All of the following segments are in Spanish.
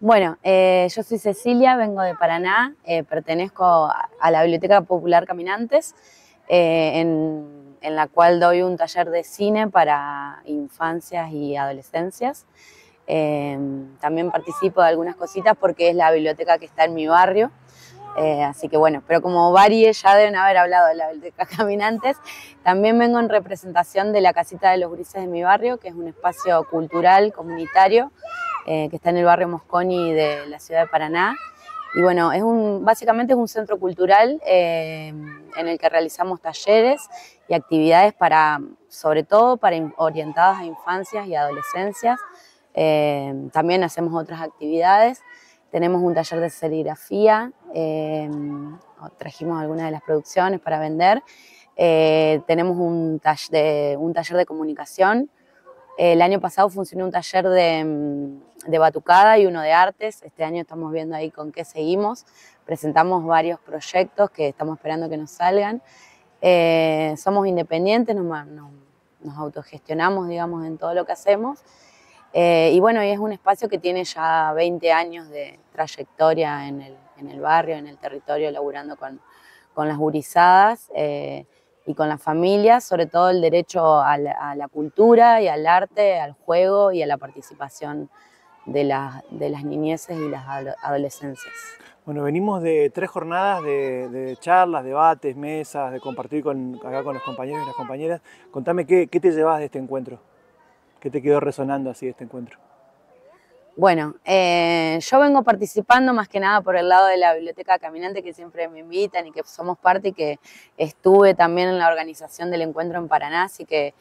Bueno, eh, yo soy Cecilia, vengo de Paraná, eh, pertenezco a la Biblioteca Popular Caminantes, eh, en, la cual doy un taller de cine para infancias y adolescencias. también participo de algunas cositas porque es la biblioteca que está en mi barrio, así que bueno, pero como varios ya deben haber hablado de la Biblioteca Caminantes, también vengo en representación de la Casita de los Grises de mi barrio, que es un espacio cultural, comunitario, eh, que está en el barrio Mosconi de la ciudad de Paraná. Y bueno, es un, básicamente es un centro cultural eh, en el que realizamos talleres y actividades para, sobre todo para orientadas a infancias y adolescencias. Eh, también hacemos otras actividades. Tenemos un taller de serigrafía, trajimos algunas de las producciones para vender. tenemos un, taller un taller de comunicación el año pasado funcionó un taller mm, de, batucada y uno de artes. Este año estamos viendo ahí con qué seguimos. Presentamos varios proyectos que estamos esperando que nos salgan. Eh, somos independientes, nos, autogestionamos, digamos, en todo lo que hacemos. Eh, y bueno, es un espacio que tiene ya 20 años de trayectoria en el, barrio, en el territorio, laburando con, las gurizadas. Eh, y con las familias, sobre todo el derecho a la, cultura y al arte, al juego y a la participación de, de las niñeces y las adolescencias. Bueno, venimos de tres jornadas de, charlas, debates, mesas, de compartir con, acá con los compañeros y las compañeras. Contame qué, qué te llevas de este encuentro, qué te quedó resonando así de este encuentro. Bueno, eh, yo vengo participando más que nada por el lado de la Biblioteca Caminante, que siempre me invitan y que somos parte y que estuve también en la organización del encuentro en Paraná, así que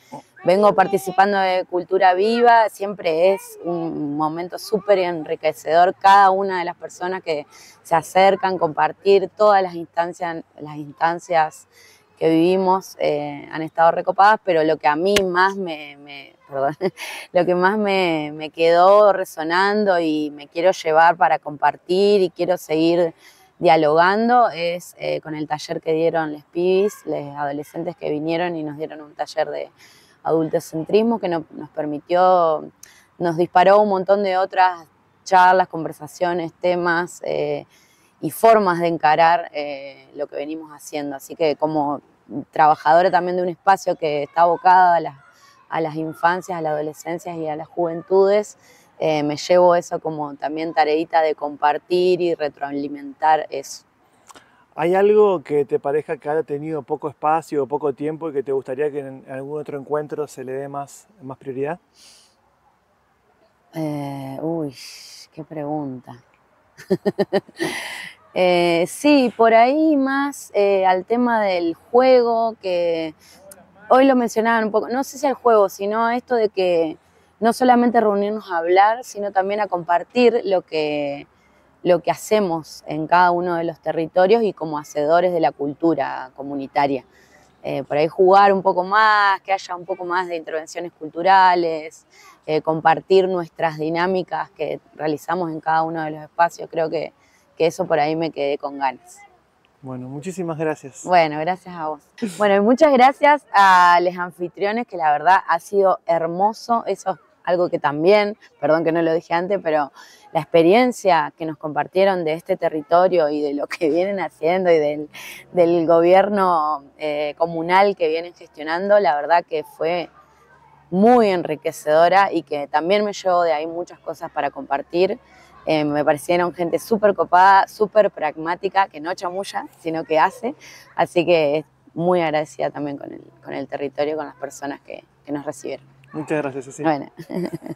vengo participando de Cultura Viva, siempre es un momento súper enriquecedor cada una de las personas que se acercan, compartir todas las instancias, las instancias que vivimos eh, han estado recopadas, pero lo que a mí más me, lo que más me, quedó resonando y me quiero llevar para compartir y quiero seguir dialogando es eh, con el taller que dieron les pibis, los adolescentes que vinieron y nos dieron un taller de adultocentrismo que nos permitió, nos disparó un montón de otras charlas, conversaciones, temas. Eh, y formas de encarar eh, lo que venimos haciendo. Así que como trabajadora también de un espacio que está abocado a las, a las infancias, a las adolescencias y a las juventudes, eh, me llevo eso como también tareita de compartir y retroalimentar eso. ¿Hay algo que te parezca que haya tenido poco espacio o poco tiempo y que te gustaría que en algún otro encuentro se le dé más, más prioridad? Eh, uy, qué pregunta. Eh, sí, por ahí más eh, al tema del juego, que hoy lo mencionaban un poco, no sé si al juego, sino a esto de que no solamente reunirnos a hablar, sino también a compartir lo que, lo que hacemos en cada uno de los territorios y como hacedores de la cultura comunitaria. Eh, por ahí jugar un poco más, que haya un poco más de intervenciones culturales, compartir nuestras dinámicas que realizamos en cada uno de los espacios, creo que que eso por ahí me quedé con ganas. Bueno, muchísimas gracias. Bueno, gracias a vos. Bueno, y muchas gracias a los anfitriones, que la verdad ha sido hermoso. Eso es algo que también, perdón que no lo dije antes, pero la experiencia que nos compartieron de este territorio y de lo que vienen haciendo y del, gobierno eh, comunal que vienen gestionando, la verdad que fue muy enriquecedora y que también me llevo de ahí muchas cosas para compartir. Eh, me parecieron gente súper copada, súper pragmática, que no chamulla, sino que hace. Así que muy agradecida también con el, con el territorio, con las personas que, que nos recibieron. Muchas gracias, Cecilia. Bueno.